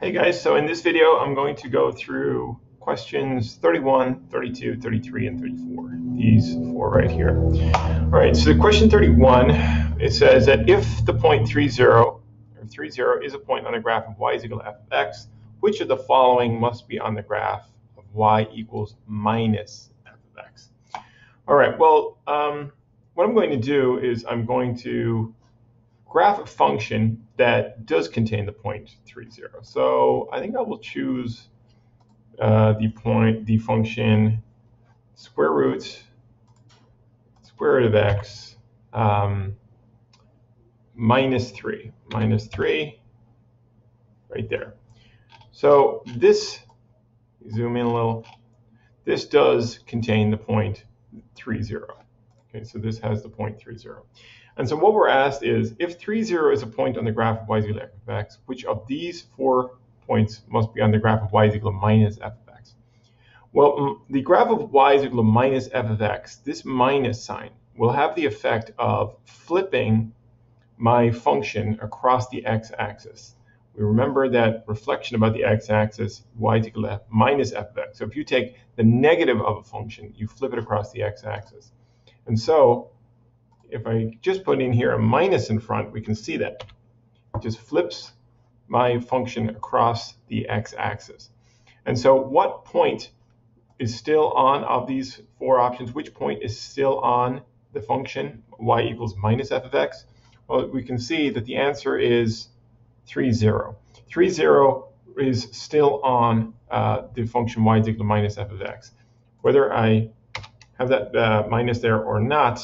Hey guys, so in this video I'm going to go through questions 31, 32, 33, and 34. These four right here. All right, so the question 31, it says that if the point 30 or 30 is a point on the graph of y is equal to f of x, which of the following must be on the graph of y equals minus f of x? All right, well, um, what I'm going to do is I'm going to graph a function that does contain the point 30. So I think I will choose uh, the point, the function square root square root of x um, minus 3, minus 3 right there. So this, zoom in a little, this does contain the point 30. Okay, so this has the point 30. And so what we're asked is, if 3, 0 is a point on the graph of y is equal to f of x, which of these four points must be on the graph of y is equal to minus f of x? Well, the graph of y is equal to minus f of x, this minus sign will have the effect of flipping my function across the x-axis. We remember that reflection about the x-axis, y is equal to f minus f of x. So if you take the negative of a function, you flip it across the x-axis. And so if I just put in here a minus in front, we can see that. It just flips my function across the x-axis. And so what point is still on of these four options? Which point is still on the function y equals minus f of x? Well, we can see that the answer is 3, 0. 3, 0 is still on uh, the function y is equal to minus f of x. Whether I have that uh, minus there or not,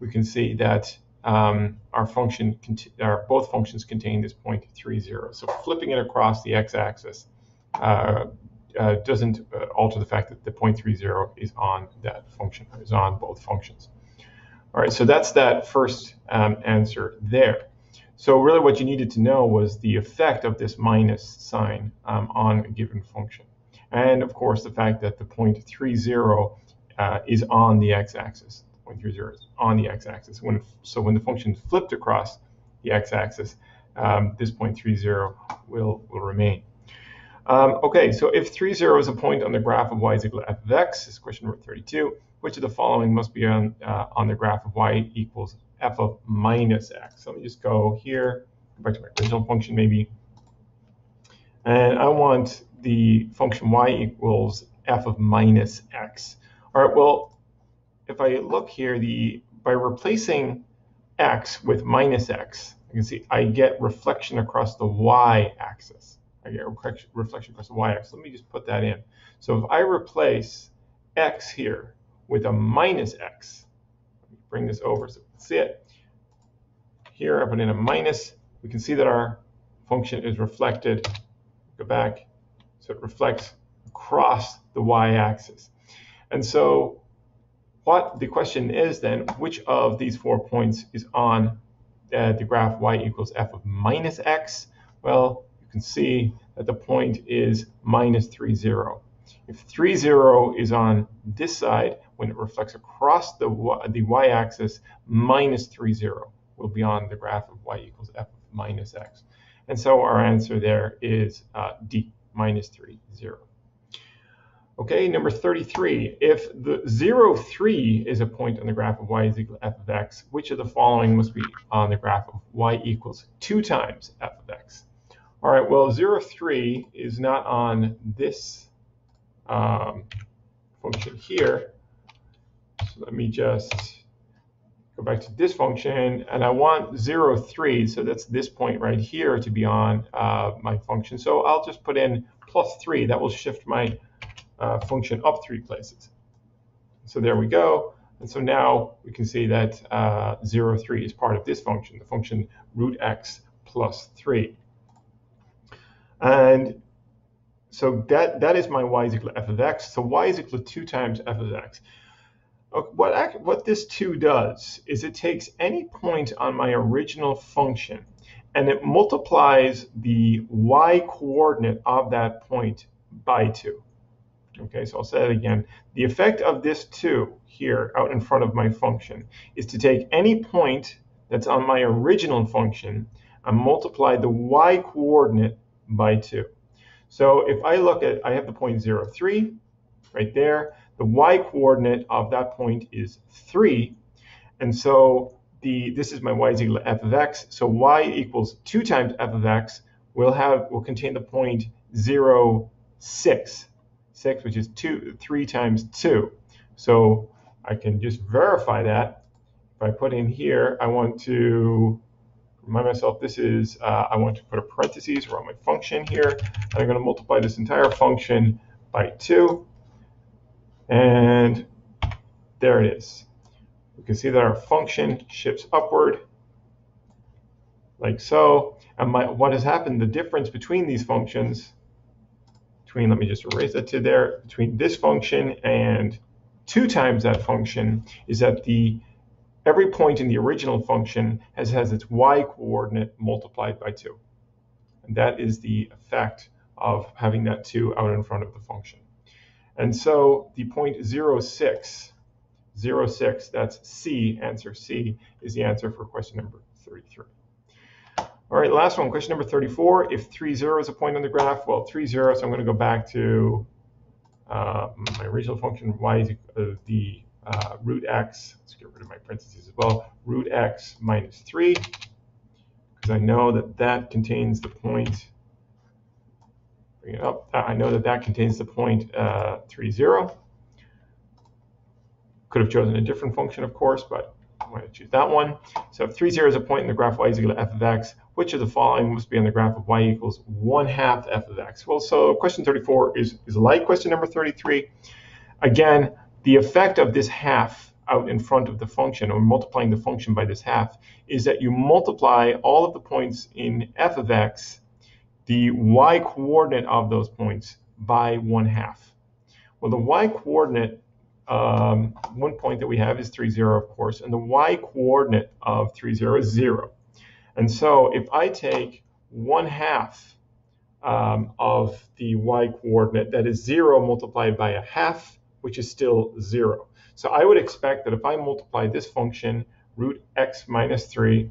we can see that um, our function, our, both functions contain this point 3, 0. So flipping it across the x-axis uh, uh, doesn't uh, alter the fact that the point 3, 0 is on that function, is on both functions. All right, so that's that first um, answer there. So really what you needed to know was the effect of this minus sign um, on a given function. And of course, the fact that the point 3, 0 uh, is on the x-axis. 0.30 is on the x-axis. When, so when the function flipped across the x-axis, um, this 0.30 will, will remain. Um, okay, so if 30 is a point on the graph of y is equal to f of x, this is question number 32, which of the following must be on, uh, on the graph of y equals f of minus x? So let me just go here, go back to my original function maybe. And I want the function y equals f of minus x. All right, well, if I look here, the by replacing x with minus x, you can see I get reflection across the y-axis. I get reflection across the y-axis. Let me just put that in. So if I replace x here with a minus x, bring this over so we can see it. Here I put in a minus. We can see that our function is reflected. Go back. So it reflects across the y-axis. And so what the question is then, which of these four points is on uh, the graph y equals f of minus x? Well, you can see that the point is minus 3, 0. If 3, 0 is on this side, when it reflects across the, the y-axis, minus 3, 0 will be on the graph of y equals f of minus x. And so our answer there is uh, D, minus 3, 0. Okay, number 33. If the 0, 3 is a point on the graph of y is equal to f of x, which of the following must be on the graph of y equals 2 times f of x? All right, well, 0, 3 is not on this um, function here. So let me just go back to this function, and I want 0, 3, so that's this point right here to be on uh, my function. So I'll just put in plus 3. That will shift my uh, function up three places. So there we go. And so now we can see that uh, 0, 3 is part of this function, the function root x plus 3. And so that, that is my y is equal to f of x. So y is equal to 2 times f of x. What, what this 2 does is it takes any point on my original function and it multiplies the y coordinate of that point by 2. Okay, so I'll say it again. The effect of this 2 here out in front of my function is to take any point that's on my original function and multiply the y coordinate by 2. So if I look at, I have the point 0, 3 right there. The y coordinate of that point is 3. And so the this is my y is equal to f of x. So y equals 2 times f of x will have will contain the point 0, 6, 6 which is 2, 3 times 2. So I can just verify that. If I put in here, I want to remind myself this is, uh, I want to put a parentheses around my function here. And I'm going to multiply this entire function by 2. And there it is. We can see that our function shifts upward like so. And my, what has happened, the difference between these functions, between, let me just erase that to there, between this function and 2 times that function is that the every point in the original function has, has its y coordinate multiplied by 2. And that is the effect of having that 2 out in front of the function. And so the point 0, 06, 06, that's C, answer C, is the answer for question number 33. All right, last one, question number 34. If 3, 0 is a point on the graph, well, 3, 0, so I'm going to go back to uh, my original function, y is uh, the uh, root x, let's get rid of my parentheses as well, root x minus 3, because I know that that contains the point, bring it up, I know that that contains the point uh, 3, 0. Could have chosen a different function, of course, but I'm going to choose that one. So if 3, 0 is a point in the graph y is equal to f of x, which of the following must be on the graph of y equals 1 half f of x? Well, so question 34 is, is like question number 33. Again, the effect of this half out in front of the function, or multiplying the function by this half, is that you multiply all of the points in f of x, the y coordinate of those points, by 1 half. Well, the y coordinate, um, one point that we have is 3, 0, of course, and the y coordinate of 3, 0 is 0. And so if I take 1 half um, of the y coordinate, that is 0 multiplied by a half, which is still 0. So I would expect that if I multiply this function, root x minus 3,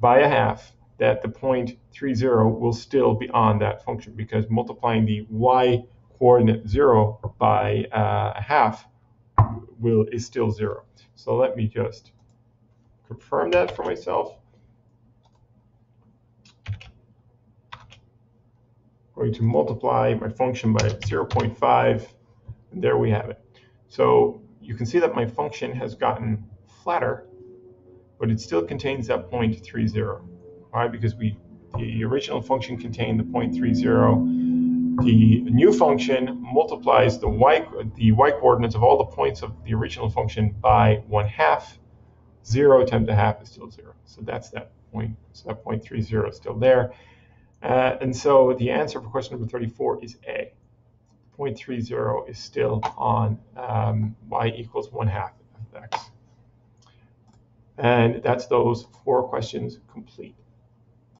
by a half, that the point 3, 0 will still be on that function because multiplying the y coordinate 0 by uh, a half will is still 0. So let me just confirm that for myself. Going to multiply my function by 0.5, and there we have it. So you can see that my function has gotten flatter, but it still contains that 0.30. Why? Because we the original function contained the 0.30. The new function multiplies the y the y coordinates of all the points of the original function by one half. Zero times a half is still zero. So that's that point. So that 0.30 is still there. Uh, and so the answer for question number 34 is A. 0.30 is still on um, y equals 1 half of x. And that's those four questions complete.